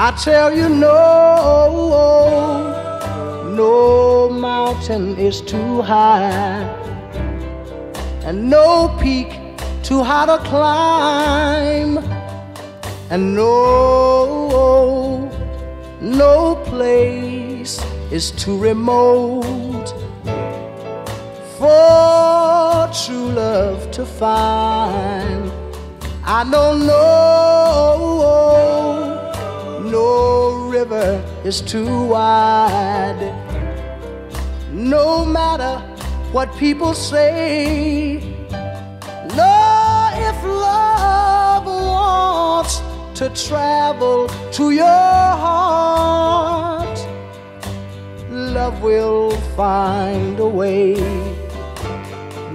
I tell you, no, no mountain is too high, and no peak too high to climb, and no, no place is too remote love to find. I don't know no river is too wide. No matter what people say, no, if love wants to travel to your heart, love will find a way.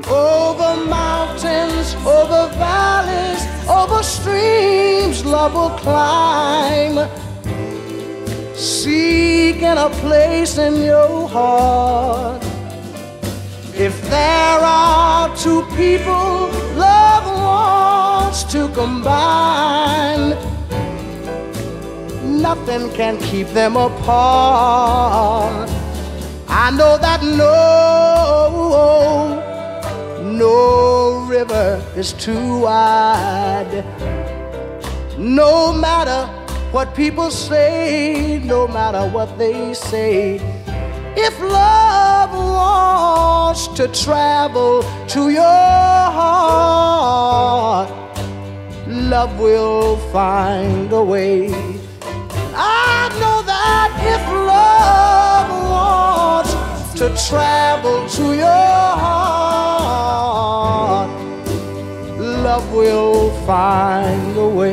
Over mountains, over valleys, over streams, love will climb seeking a place in your heart. If there are two people love wants to combine, nothing can keep them apart. I know that no, river is too wide. No matter what people say, no matter what they say. If love wants to travel to your heart, love will find a way. I know that if love wants to travel to your love will find a way.